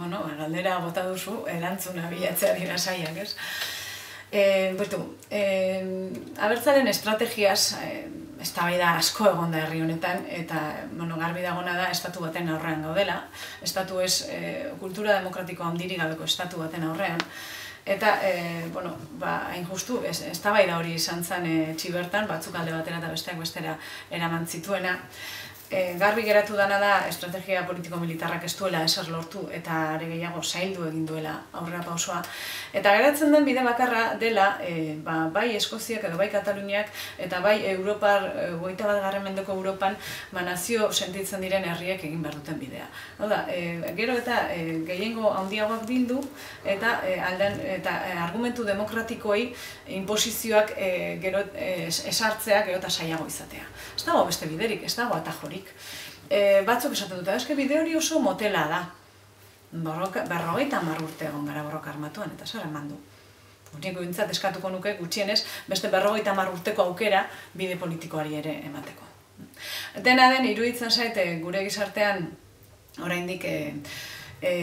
bueno, galdera bota duzu, erantzuna bilatzea dira saiak, ez? E, betu, e, abertzaren estrategiaz, e, ez da asko egon da herri honetan, eta bueno, garbi dagona da estatu baten aurrean gaudela, estatu ez e, kultura demokratiko handiri gabeko estatu baten aurrean, Eta, e, bueno, ba, hain justu, ez, ez da hori izan zen e, txibertan, batzuk alde batera eta besteak bestera eraman zituena e, garbi geratu dana da estrategia politiko-militarrak ez duela eser lortu eta are gehiago zaildu egin duela aurrera pausoa. Eta geratzen den bide bakarra dela e, ba, bai Eskoziak edo bai Kataluniak eta bai Europar, e, goita bat garren mendeko Europan ba, nazio sentitzen diren herriek egin behar duten bidea. Oda, e, gero eta e, gehiengo handiagoak bildu eta e, alden, eta argumentu demokratikoei inposizioak e, gero e, esartzea gero eta saiago izatea. Ez dago beste biderik, ez dago atajorik e, batzuk esaten dute, eske bide hori oso motela da. Berrogeita hamar urte egon gara borroka armatuan, eta zer eman du. Nik gintzat eskatuko nuke gutxienez, beste berrogeita hamar urteko aukera bide politikoari ere emateko. Dena den, iruditzen zaite gure gizartean, oraindik e, e,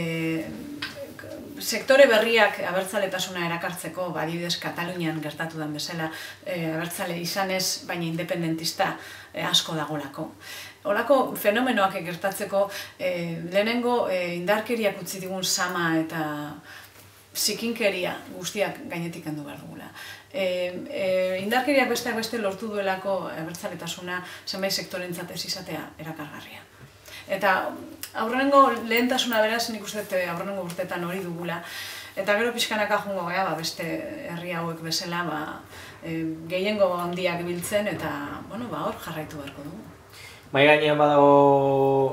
sektore berriak abertzaletasuna erakartzeko, badibidez Katalunian gertatu den bezala, e, abertzale izanez, baina independentista e, asko dagolako. Olako fenomenoak gertatzeko e, lehenengo e, indarkeriak utzi digun sama eta zikinkeria guztiak gainetik handu behar dugula. E, e, indarkeriak besteak beste lortu duelako abertzaletasuna zenbait sektorentzat ez izatea erakargarria. Eta aurrengo lehentasuna beraz nik uste aurrengo urtetan hori dugula. Eta gero pixkanaka jungo gara, ba, beste herri hauek bezala, ba, e, gehiengo handiak biltzen eta bueno, ba, hor jarraitu beharko dugu. Mai gainean badago